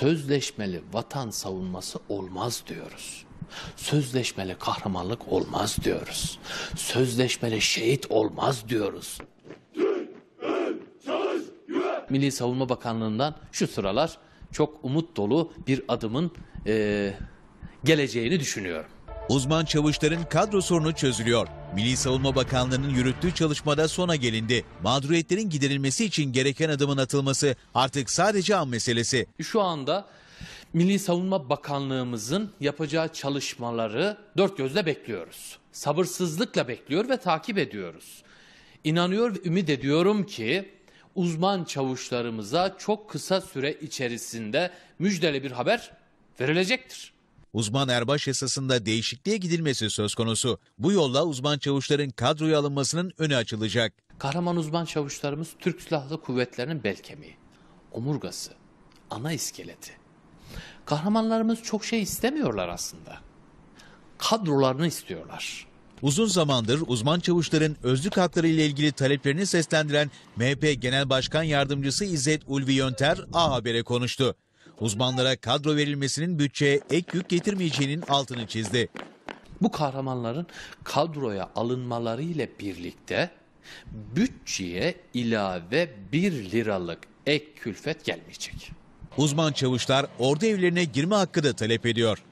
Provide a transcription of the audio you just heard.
sözleşmeli vatan savunması olmaz diyoruz. Sözleşmeli kahramanlık olmaz diyoruz. Sözleşmeli şehit olmaz diyoruz. Milli Savunma Bakanlığı'ndan şu sıralar çok umut dolu bir adımın eee, geleceğini düşünüyorum. Uzman çavuşların kadro sorunu çözülüyor. Milli Savunma Bakanlığı'nın yürüttüğü çalışmada sona gelindi. Mağduriyetlerin giderilmesi için gereken adımın atılması artık sadece an meselesi. Şu anda Milli Savunma Bakanlığımızın yapacağı çalışmaları dört gözle bekliyoruz. Sabırsızlıkla bekliyor ve takip ediyoruz. İnanıyor ve ümit ediyorum ki uzman çavuşlarımıza çok kısa süre içerisinde müjdeli bir haber verilecektir. Uzman erbaş yasasında değişikliğe gidilmesi söz konusu. Bu yolla uzman çavuşların kadroya alınmasının önü açılacak. Kahraman uzman çavuşlarımız Türk Silahlı Kuvvetleri'nin bel kemiği, omurgası, ana iskeleti. Kahramanlarımız çok şey istemiyorlar aslında. Kadrolarını istiyorlar. Uzun zamandır uzman çavuşların özlük hakları ile ilgili taleplerini seslendiren MHP Genel Başkan Yardımcısı İzzet Ulvi Yönter A Haber'e konuştu. Uzmanlara kadro verilmesinin bütçeye ek yük getirmeyeceğinin altını çizdi. Bu kahramanların kadroya alınmaları ile birlikte bütçeye ilave 1 liralık ek külfet gelmeyecek. Uzman çavuşlar ordu evlerine girme hakkı da talep ediyor.